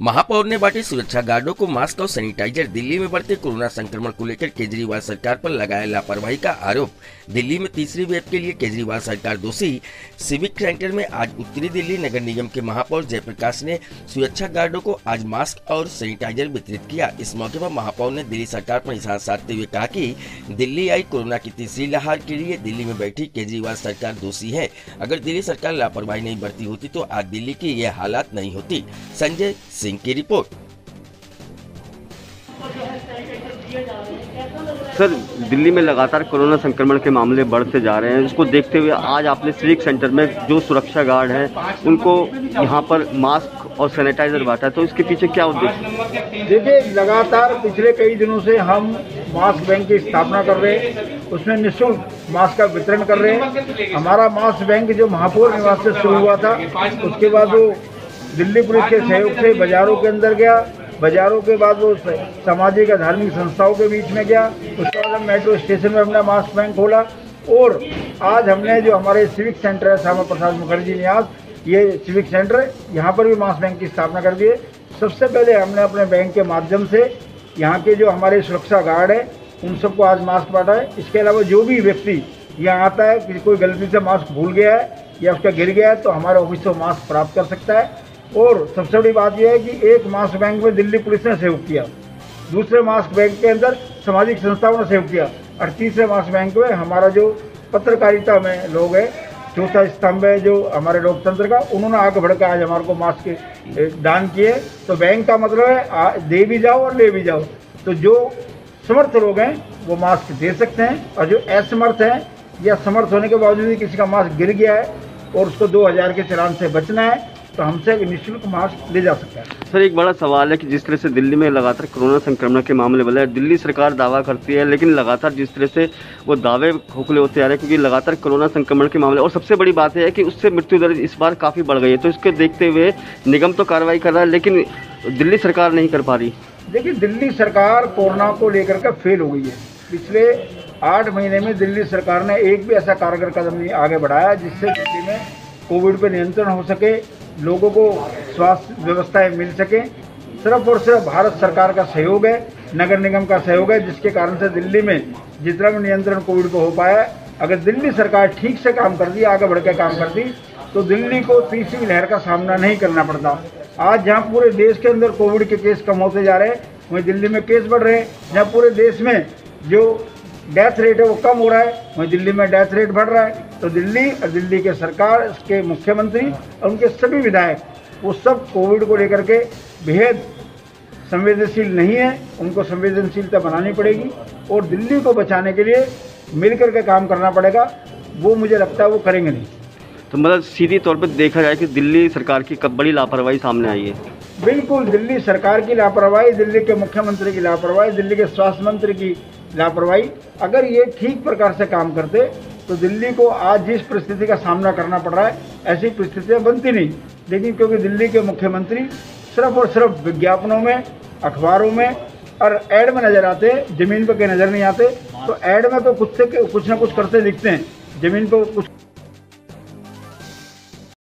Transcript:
महापौर ने बांटे सुरक्षा गार्डों को मास्क और सैनिटाइजर। दिल्ली में बढ़ते कोरोना संक्रमण को लेकर केजरीवाल सरकार पर लगाया लापरवाही का आरोप। दिल्ली में तीसरी वेब के लिए केजरीवाल सरकार दोषी। सिविक सेंटर में आज उत्तरी दिल्ली नगर निगम के महापौर जयप्रकाश ने सुरक्षा गार्डों को आज मास्क और सैनिटाइजर वितरित किया। इस मौके पर महापौर ने दिल्ली सरकार पर निशान साधते हुए कहा कि दिल्ली आई कोरोना की तीसरी लहर के लिए दिल्ली में बैठी केजरीवाल सरकार दोषी है। अगर दिल्ली सरकार लापरवाही नहीं बरती होती तो आज दिल्ली की यह हालात नहीं होती। संजय सिंह। सिंह की रिपोर्ट। सर दिल्ली में लगातार कोरोना संक्रमण के मामले बढ़ते जा रहे हैं। इसको देखते हुए आज आपने सिविक सेंटर में जो सुरक्षा गार्ड हैं उनको यहाँ पर मास्क और सैनिटाइजर बांटा है। तो इसके पीछे क्या उद्देश्य देखिए लगातार पिछले कई दिनों से हम मास्क बैंक की स्थापना कर रहे हैं। उसमें निःशुल्क मास्क का वितरण कर रहे हैं। हमारा मास्क बैंक जो महापौर निवास से शुरू हुआ था उसके बाद वो दिल्ली पुलिस के सहयोग से बाजारों के अंदर गया। बाजारों के बाद वो सामाजिक धार्मिक संस्थाओं के बीच में गया। उसके बाद हम मेट्रो स्टेशन में अपना मास्क बैंक खोला। और आज हमने जो हमारे सिविक सेंटर है, श्यामा प्रसाद मुखर्जी निवास ये सिविक सेंटर है, यहाँ पर भी मास्क बैंक की स्थापना कर दी है। सबसे पहले हमने अपने बैंक के माध्यम से यहाँ के जो हमारे सुरक्षा गार्ड है, उन सबको आज मास्क बांटा है। इसके अलावा जो भी व्यक्ति यहाँ आता है, कि कोई गलती से मास्क भूल गया है या उसका गिर गया है तो हमारे ऑफ़िस से मास्क प्राप्त कर सकता है। और सबसे बड़ी बात यह है कि एक मास्क बैंक में दिल्ली पुलिस ने सहयोग किया। दूसरे मास्क बैंक के अंदर सामाजिक संस्थाओं ने सहयोग किया। और तीसरे मास्क बैंक में हमारा जो पत्रकारिता में लोग है, चौथा स्तंभ है जो हमारे लोकतंत्र का, उन्होंने आगे बढ़कर आज हमारे को मास्क दान किए। तो बैंक का मतलब है दे भी जाओ और ले भी जाओ। तो जो समर्थ लोग हैं, वो मास्क दे सकते हैं। और जो असमर्थ हैं, या समर्थ होने के बावजूद भी किसी का मास्क गिर गया है और उसको दो हज़ार के चलान से बचना है तो हमसे निःशुल्क मास्क ले जा सकता है। सर एक बड़ा सवाल है कि जिस तरह से दिल्ली में लगातार कोरोना संक्रमण के मामले बढ़े दिल्ली सरकार दावा करती है लेकिन लगातार जिस तरह से वो दावे खोखले होते आ रहे हैं क्योंकि लगातार कोरोना संक्रमण के मामले और सबसे बड़ी बात है कि उससे मृत्यु दर इस बार काफ़ी बढ़ गई है। तो इसको देखते हुए निगम तो कार्रवाई कर रहा है लेकिन दिल्ली सरकार नहीं कर पा रही। देखिए दिल्ली सरकार कोरोना को लेकर के फेल हो गई है। पिछले आठ महीने में दिल्ली सरकार ने एक भी ऐसा कारगर कदम नहीं आगे बढ़ाया जिससे दिल्ली में कोविड पर नियंत्रण हो सके। लोगों को स्वास्थ्य व्यवस्थाएँ मिल सके। सिर्फ़ और सिर्फ़ भारत सरकार का सहयोग है, नगर निगम का सहयोग है, जिसके कारण से दिल्ली में जितना भी नियंत्रण कोविड को हो पाया अगर दिल्ली सरकार ठीक से काम कर दी आगे बढ़ के काम करती तो दिल्ली को तीसरी लहर का सामना नहीं करना पड़ता। आज जहाँ पूरे देश के अंदर कोविड के केस कम होते जा रहे हैं, वहीं दिल्ली में केस बढ़ रहे हैं। जहाँ पूरे देश में जो डेथ रेट है वो कम हो रहा है। वहीं दिल्ली में डेथ रेट बढ़ रहा है। तो दिल्ली और दिल्ली के सरकार के मुख्यमंत्री और उनके सभी विधायक वो सब कोविड को लेकर के बेहद संवेदनशील नहीं है। उनको संवेदनशीलता बनानी पड़ेगी और दिल्ली को बचाने के लिए मिलकर के काम करना पड़ेगा। वो मुझे लगता है वो करेंगे नहीं। तो मतलब सीधी तौर पर देखा जाए कि दिल्ली सरकार की कब बड़ी लापरवाही सामने आई है? बिल्कुल दिल्ली सरकार की लापरवाही दिल्ली के मुख्यमंत्री की लापरवाही दिल्ली के स्वास्थ्य मंत्री की लापरवाही। अगर ये ठीक प्रकार से काम करते तो दिल्ली को आज जिस परिस्थिति का सामना करना पड़ रहा है, ऐसी परिस्थितियाँ बनती नहीं। लेकिन क्योंकि दिल्ली के मुख्यमंत्री सिर्फ़ और सिर्फ़ विज्ञापनों में, अखबारों में और एड में नज़र आते ज़मीन पर कहीं नज़र नहीं आते तो एड में तो कुछ से कुछ ना कुछ करते दिखते हैं, ज़मीन पर कुछ